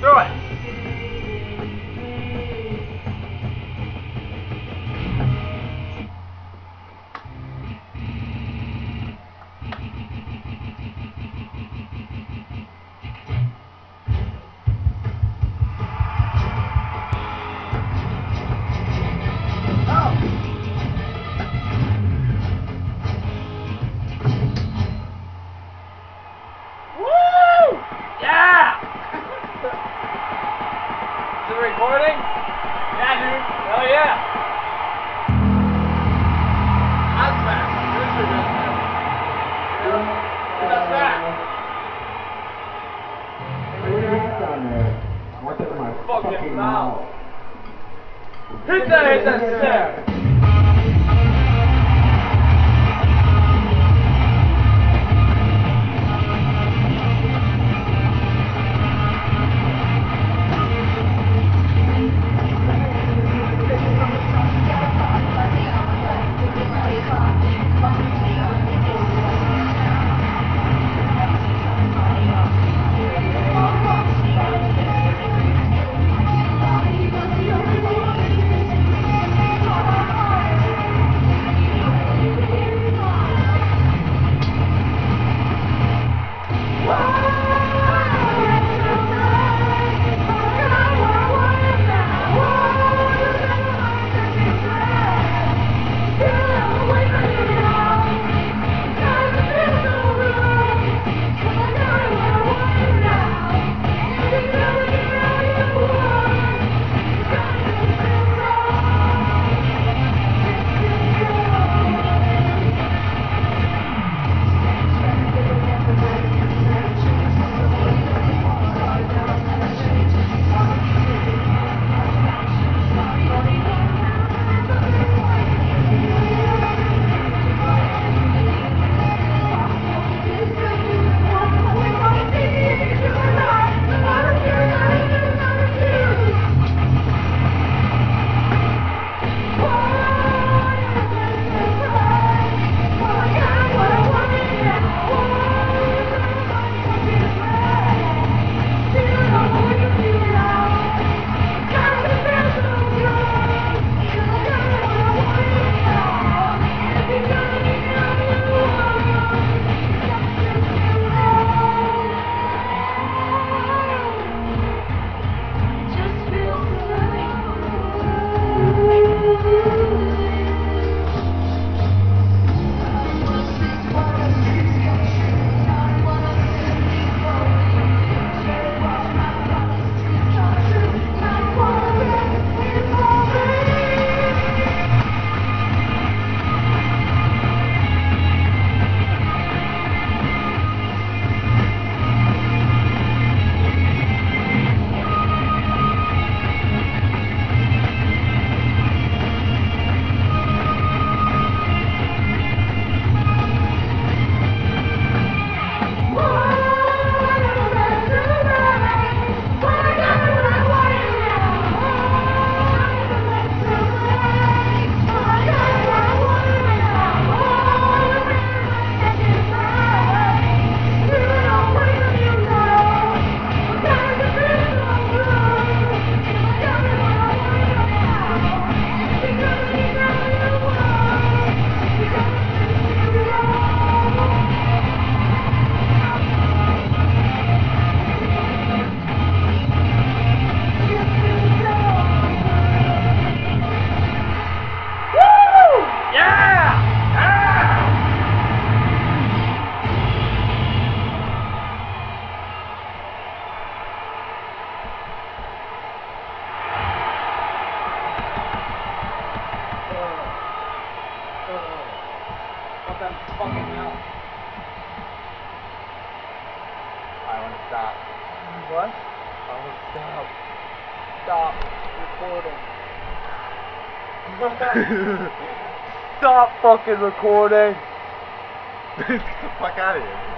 Throw it. Recording? Yeah, dude. Oh yeah. That's fast. This is good. That's fast. Fucking mouth. Hit that, hit that snare. Stop. What? Want stop. Stop recording. Stop fucking recording. Get the fuck out of here.